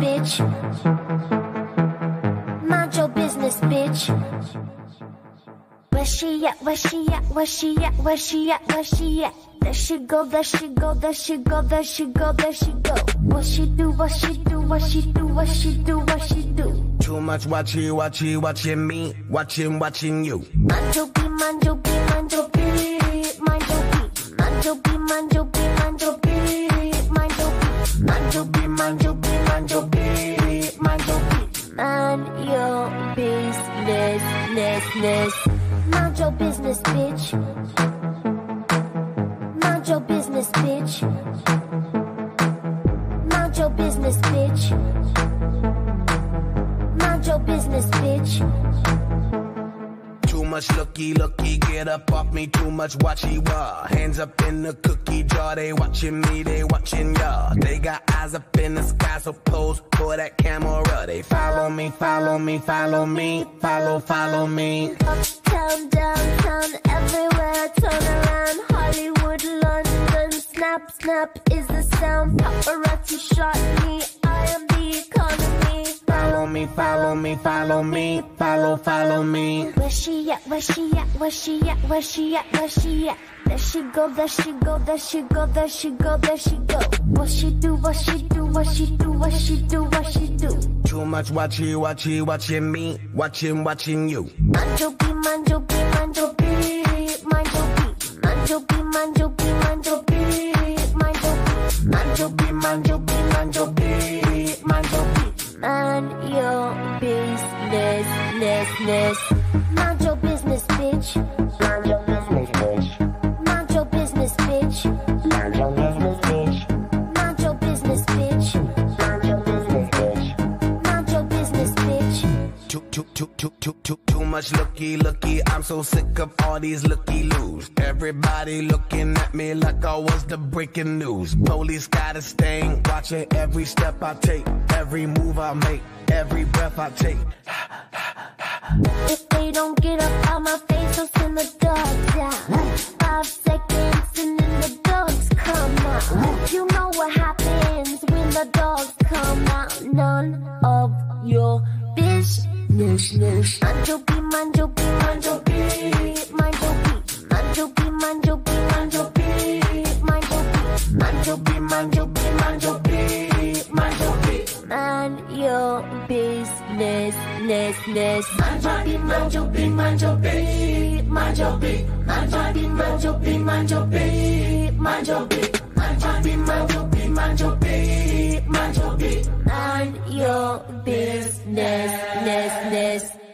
bitch. Mind your business, bitch. Where she at? Where she at? Where she at? Where she at? Where she at? There she go, there she go, there she go, there she go, there she go. What she do, what she do, what she do, what she do, what she do. Too much watching, watching, watching me, watching, watching you. Manjo B, manjo B, manjo business, ness, ness. Mind your business, bitch. Mind your business, bitch. Mind your business, bitch. Mind your business, bitch. Much looky, looky, get up off me. Too much watchy wah. Hands up in the cookie jar. They watching me, they watching y'all. They got eyes up in the sky, so pose for that camera. They follow me, follow me, follow me, follow, follow me. Uptown, downtown, everywhere, turn around. Hollywood, snap, is the sound. Paparazzi shot me, I am the economy. Follow me, follow me, follow me, follow, follow me. Where she at, where she at, where she at, where she at, where she at? There she go, there she go, there she go, there she go, there she go. What she do, what she do, what she do, what she do, what she do. Too much watchy, watchy, watching me, watching, watching you. Manjo B, manjo B, Man your business, ness, ness. Mind your business, bitch. Mind your business, bitch. Mind your business, bitch. Too, too, too, too, too, too, much looky, looky. I'm so sick of all these looky loos. Everybody looking at me like I was the breaking news. Police got a stain, watching every step I take, every move I make, every breath I take. If they don't get up out my face, I'll send the dogs out. Five seconds and then the dogs come out. You know what happens when the dogs come out. None of your business. Manjo B, manjo B, manjo B, manjo B, manjo B, manjo B, manjo B, manjo B, manjo B, manjo B, manjo B, manjo B. Man your business, ness, ness. Manjo B, manjo B, manjo B, manjo B, manjo B, manjo B, your business. business.